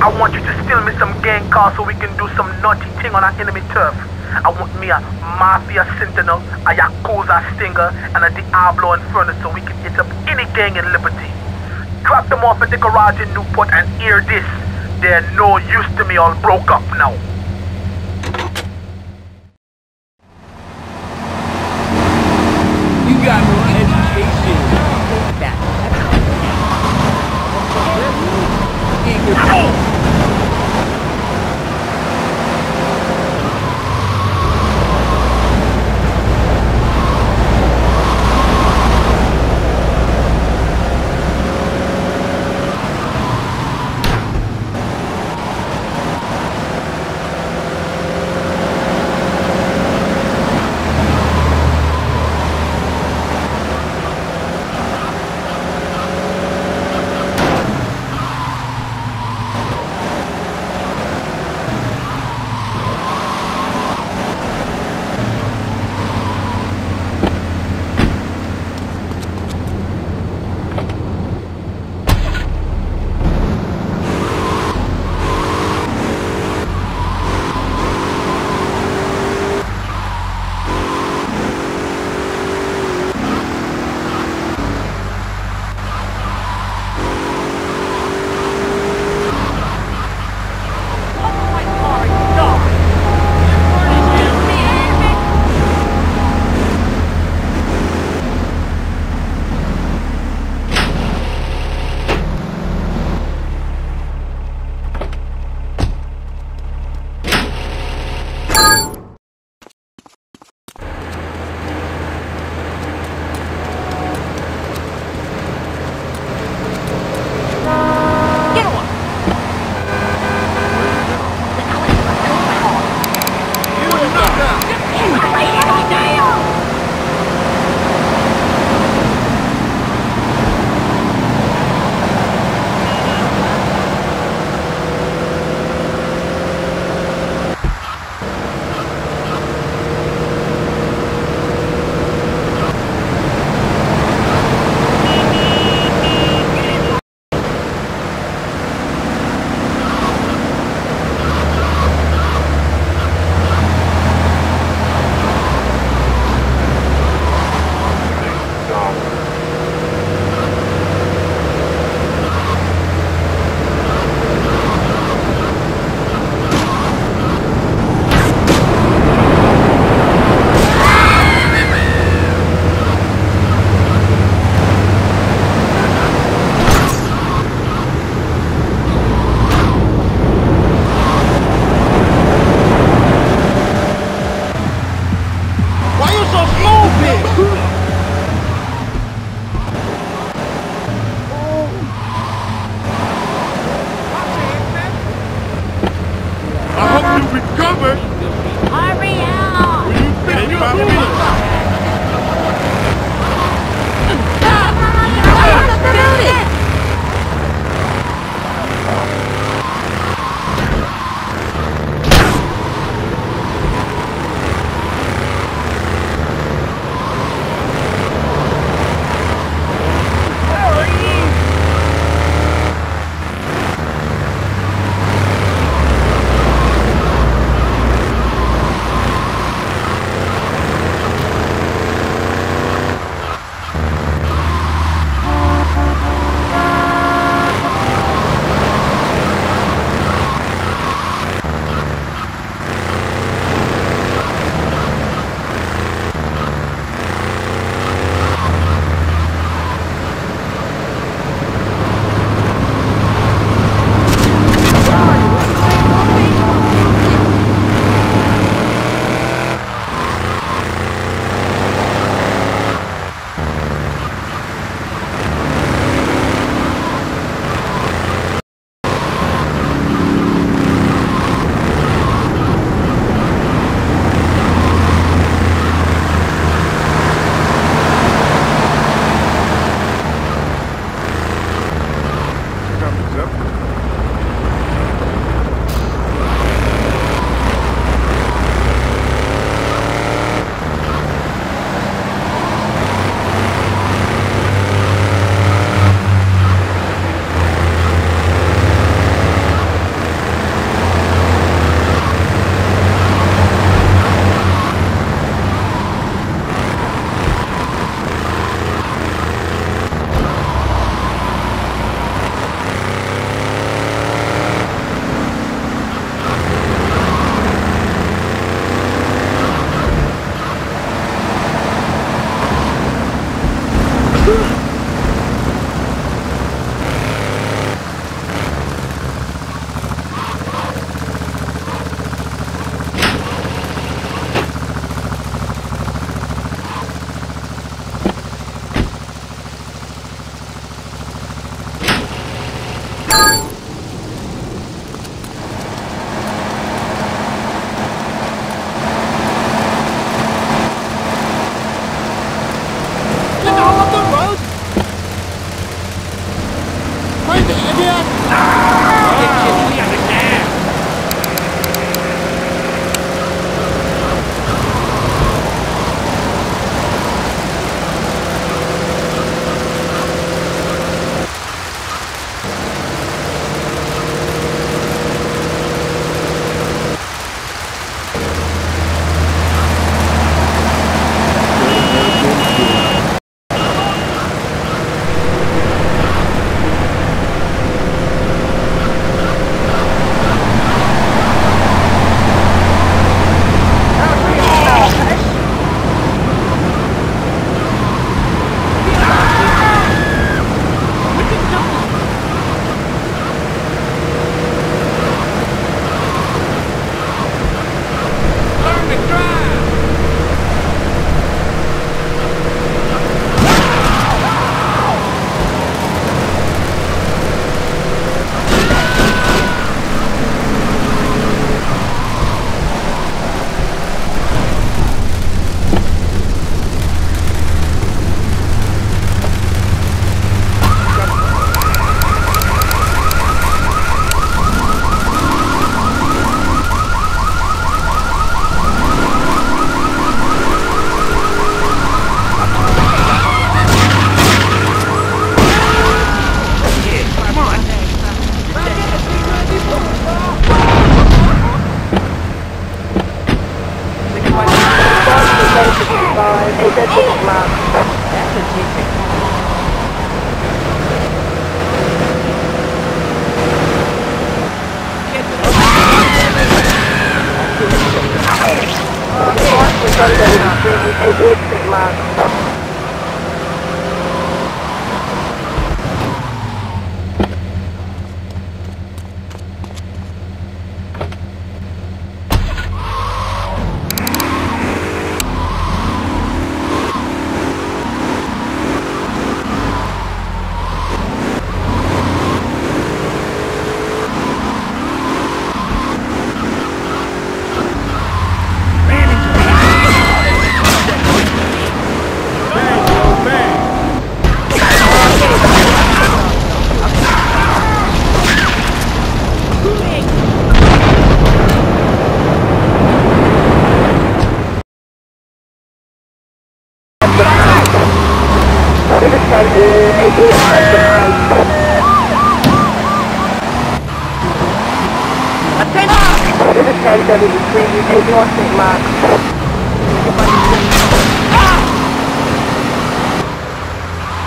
I want you to steal me some gang cars so we can do some naughty thing on our enemy turf. I want me a Mafia Sentinel, a Yakuza Stinger, and a Diablo Inferno so we can hit up any gang in Liberty. Drop them off at the garage in Newport and hear this. They're no use to me all broke up now. Let's go!